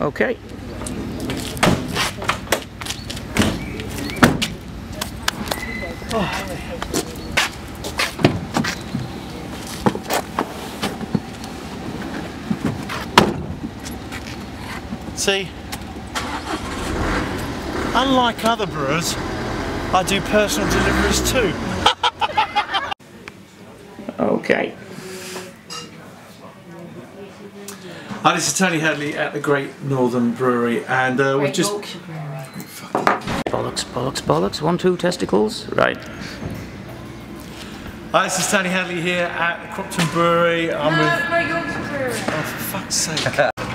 Okay. See, unlike other brewers, I do personal deliveries too. Okay. Hi, this is Tony Hadley at the Great Northern Brewery, and uh, we've just Bollocks, bollocks, bollocks. One, two testicles. Right. Hi, this is Tony Hadley here at the Cropton Brewery. I'm with. Oh, for fuck's sake.